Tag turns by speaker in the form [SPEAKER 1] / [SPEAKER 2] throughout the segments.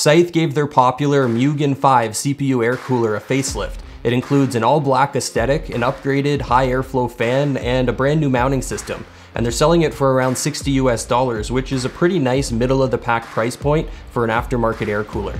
[SPEAKER 1] Scythe gave their popular Mugen 5 CPU air cooler a facelift. It includes an all-black aesthetic, an upgraded high airflow fan, and a brand new mounting system. And they're selling it for around 60 US dollars, which is a pretty nice middle of the pack price point for an aftermarket air cooler.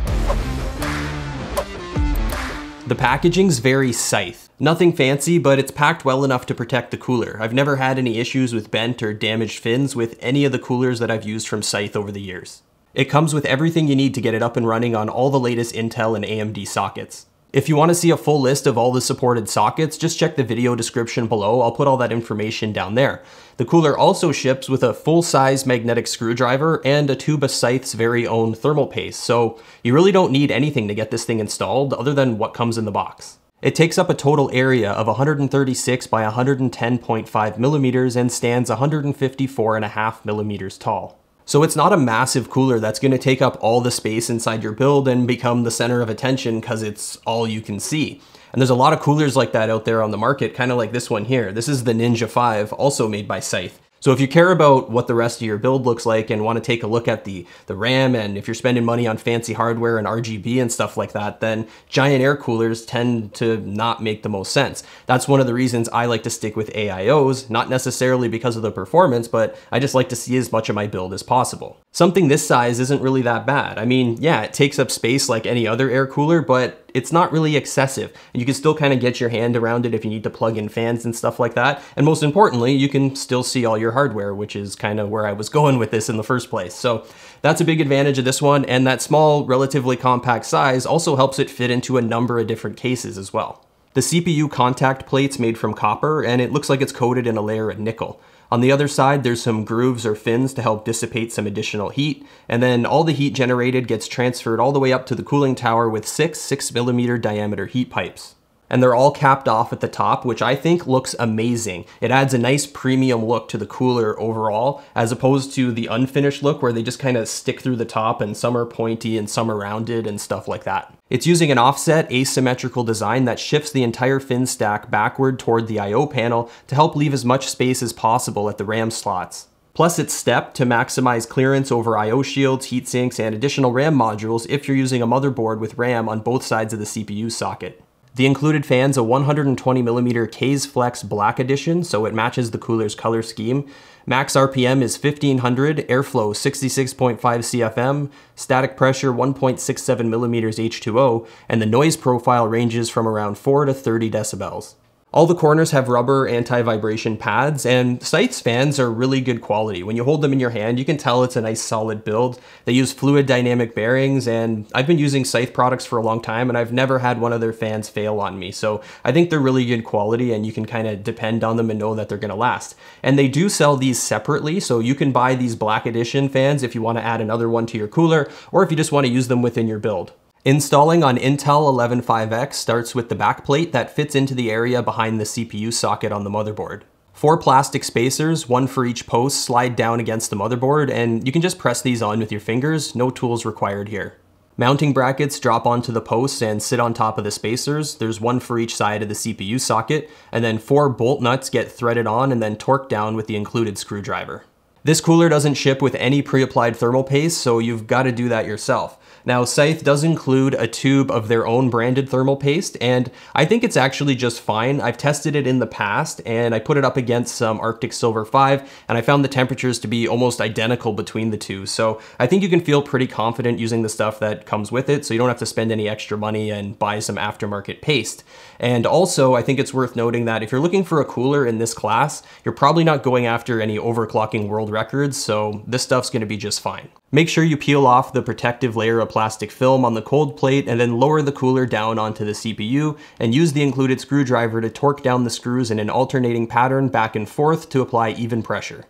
[SPEAKER 1] The packaging's very scythe. Nothing fancy, but it's packed well enough to protect the cooler. I've never had any issues with bent or damaged fins with any of the coolers that I've used from Scythe over the years. It comes with everything you need to get it up and running on all the latest Intel and AMD sockets. If you want to see a full list of all the supported sockets, just check the video description below. I'll put all that information down there. The cooler also ships with a full-size magnetic screwdriver and a tube of Scythe's very own thermal paste, so you really don't need anything to get this thing installed other than what comes in the box. It takes up a total area of 136 by 110.5 millimeters and stands 154.5 millimeters tall. So it's not a massive cooler that's going to take up all the space inside your build and become the center of attention because it's all you can see. And there's a lot of coolers like that out there on the market, kind of like this one here. This is the Ninja 5, also made by Scythe. So if you care about what the rest of your build looks like and want to take a look at the, the RAM and if you're spending money on fancy hardware and RGB and stuff like that, then giant air coolers tend to not make the most sense. That's one of the reasons I like to stick with AIOs, not necessarily because of the performance, but I just like to see as much of my build as possible. Something this size isn't really that bad. I mean, yeah, it takes up space like any other air cooler, but it's not really excessive. You can still kind of get your hand around it if you need to plug in fans and stuff like that. And most importantly, you can still see all your hardware, which is kind of where I was going with this in the first place. So that's a big advantage of this one. And that small, relatively compact size also helps it fit into a number of different cases as well. The CPU contact plate's made from copper and it looks like it's coated in a layer of nickel. On the other side, there's some grooves or fins to help dissipate some additional heat, and then all the heat generated gets transferred all the way up to the cooling tower with six 6 millimeter diameter heat pipes and they're all capped off at the top, which I think looks amazing. It adds a nice premium look to the cooler overall, as opposed to the unfinished look where they just kind of stick through the top and some are pointy and some are rounded and stuff like that. It's using an offset asymmetrical design that shifts the entire fin stack backward toward the I.O. panel to help leave as much space as possible at the RAM slots. Plus it's stepped to maximize clearance over I.O. shields, heat sinks, and additional RAM modules if you're using a motherboard with RAM on both sides of the CPU socket. The included fan's a 120mm Kaze Flex Black Edition, so it matches the cooler's color scheme. Max RPM is 1500, airflow 66.5 CFM, static pressure 1.67mm H2O, and the noise profile ranges from around 4 to 30 decibels. All the corners have rubber anti-vibration pads and Scythe's fans are really good quality. When you hold them in your hand, you can tell it's a nice solid build. They use fluid dynamic bearings and I've been using Scythe products for a long time and I've never had one of their fans fail on me. So I think they're really good quality and you can kind of depend on them and know that they're gonna last. And they do sell these separately, so you can buy these black edition fans if you wanna add another one to your cooler or if you just wanna use them within your build. Installing on Intel 11.5X starts with the backplate that fits into the area behind the CPU socket on the motherboard. Four plastic spacers, one for each post, slide down against the motherboard, and you can just press these on with your fingers, no tools required here. Mounting brackets drop onto the posts and sit on top of the spacers. There's one for each side of the CPU socket, and then four bolt nuts get threaded on and then torqued down with the included screwdriver. This cooler doesn't ship with any pre-applied thermal paste, so you've got to do that yourself. Now, Scythe does include a tube of their own branded thermal paste, and I think it's actually just fine. I've tested it in the past, and I put it up against some Arctic Silver 5, and I found the temperatures to be almost identical between the two. So I think you can feel pretty confident using the stuff that comes with it, so you don't have to spend any extra money and buy some aftermarket paste. And also, I think it's worth noting that if you're looking for a cooler in this class, you're probably not going after any overclocking world records, so this stuff's gonna be just fine. Make sure you peel off the protective layer of plastic film on the cold plate and then lower the cooler down onto the CPU and use the included screwdriver to torque down the screws in an alternating pattern back and forth to apply even pressure.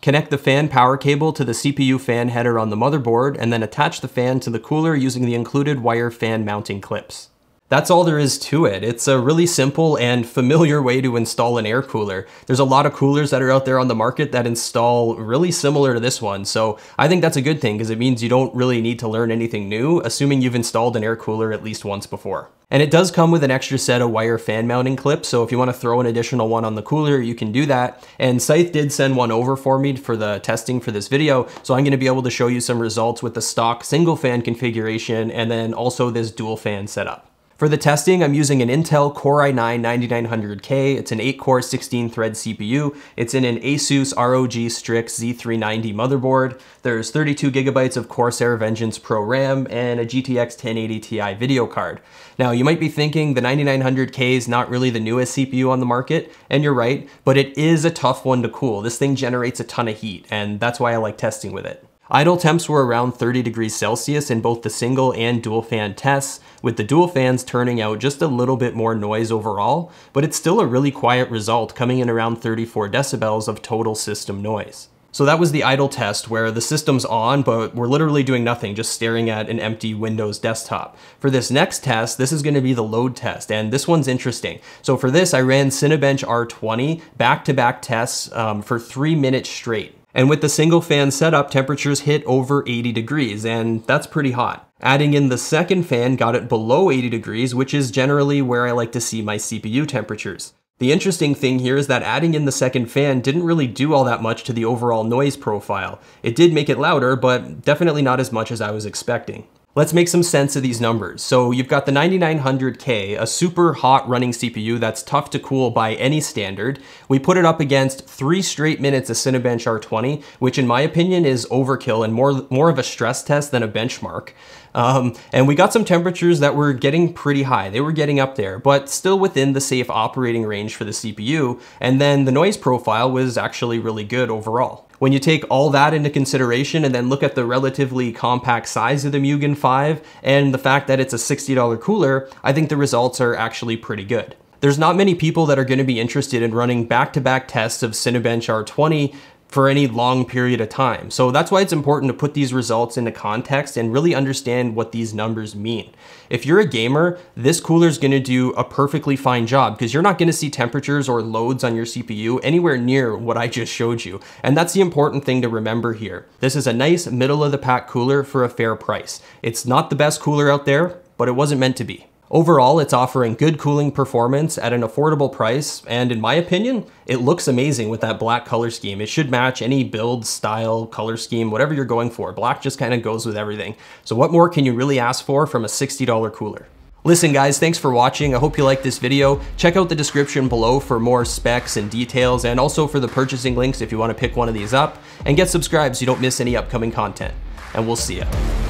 [SPEAKER 1] Connect the fan power cable to the CPU fan header on the motherboard and then attach the fan to the cooler using the included wire fan mounting clips. That's all there is to it. It's a really simple and familiar way to install an air cooler. There's a lot of coolers that are out there on the market that install really similar to this one. So I think that's a good thing because it means you don't really need to learn anything new, assuming you've installed an air cooler at least once before. And it does come with an extra set of wire fan mounting clips, so if you want to throw an additional one on the cooler, you can do that. And Scythe did send one over for me for the testing for this video, so I'm going to be able to show you some results with the stock single fan configuration and then also this dual fan setup. For the testing, I'm using an Intel Core i9 9900K. It's an 8-core 16-thread CPU. It's in an Asus ROG Strix Z390 motherboard. There's 32 gigabytes of Corsair Vengeance Pro RAM and a GTX 1080 Ti video card. Now, you might be thinking the 9900K is not really the newest CPU on the market, and you're right, but it is a tough one to cool. This thing generates a ton of heat, and that's why I like testing with it. Idle temps were around 30 degrees Celsius in both the single and dual fan tests, with the dual fans turning out just a little bit more noise overall, but it's still a really quiet result coming in around 34 decibels of total system noise. So that was the idle test where the system's on, but we're literally doing nothing, just staring at an empty Windows desktop. For this next test, this is gonna be the load test, and this one's interesting. So for this, I ran Cinebench R20 back-to-back -back tests um, for three minutes straight. And with the single fan setup, temperatures hit over 80 degrees, and that's pretty hot. Adding in the second fan got it below 80 degrees, which is generally where I like to see my CPU temperatures. The interesting thing here is that adding in the second fan didn't really do all that much to the overall noise profile. It did make it louder, but definitely not as much as I was expecting. Let's make some sense of these numbers. So you've got the 9900K, a super hot running CPU that's tough to cool by any standard. We put it up against three straight minutes of Cinebench R20, which in my opinion is overkill and more, more of a stress test than a benchmark. Um, and we got some temperatures that were getting pretty high. They were getting up there, but still within the safe operating range for the CPU. And then the noise profile was actually really good overall. When you take all that into consideration and then look at the relatively compact size of the Mugen 5 and the fact that it's a $60 cooler, I think the results are actually pretty good. There's not many people that are going to be interested in running back-to-back -back tests of Cinebench R20 for any long period of time. So that's why it's important to put these results into context and really understand what these numbers mean. If you're a gamer, this cooler is gonna do a perfectly fine job because you're not gonna see temperatures or loads on your CPU anywhere near what I just showed you. And that's the important thing to remember here. This is a nice middle of the pack cooler for a fair price. It's not the best cooler out there, but it wasn't meant to be. Overall, it's offering good cooling performance at an affordable price, and in my opinion, it looks amazing with that black color scheme. It should match any build, style, color scheme, whatever you're going for. Black just kind of goes with everything. So what more can you really ask for from a $60 cooler? Listen guys, thanks for watching. I hope you liked this video. Check out the description below for more specs and details and also for the purchasing links if you want to pick one of these up. And get subscribed so you don't miss any upcoming content. And we'll see ya.